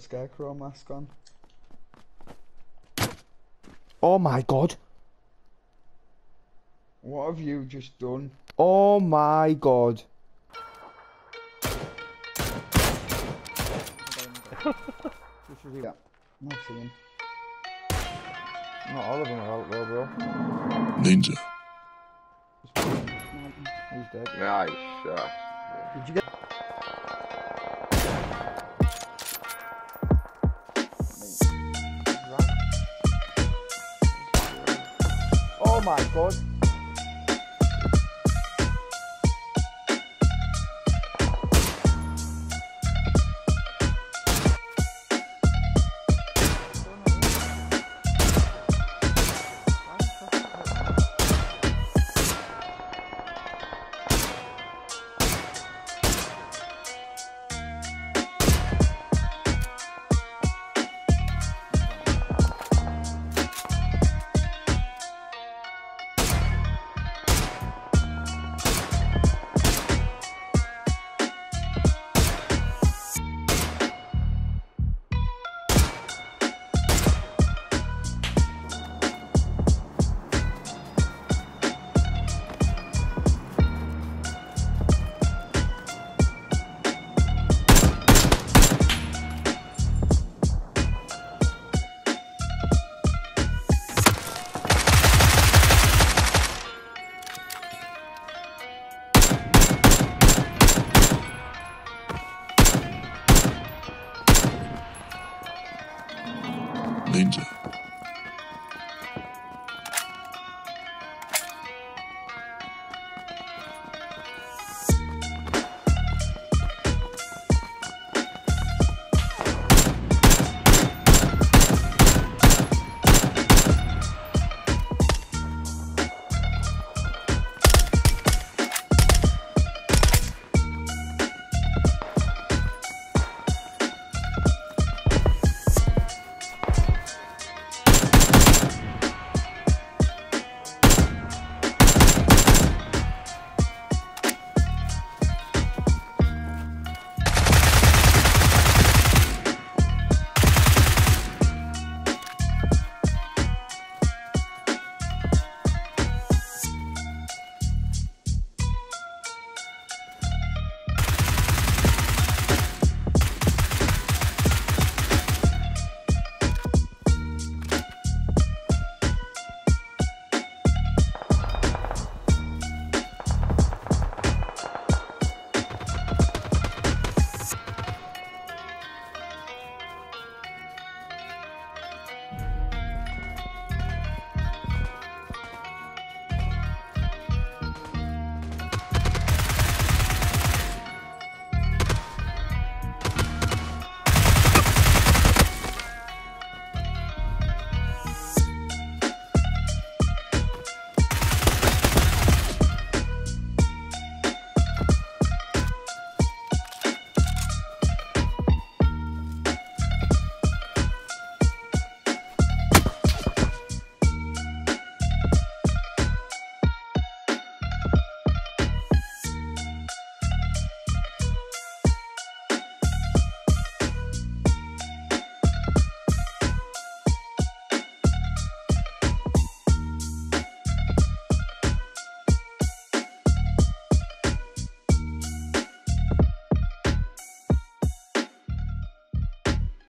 scarecrow mask on. Oh my god. What have you just done? Oh my god. Yeah, I've seen. Not all of them are out though, bro. Ninja. He's dead. Nice shot. Did you get? God. Ninja.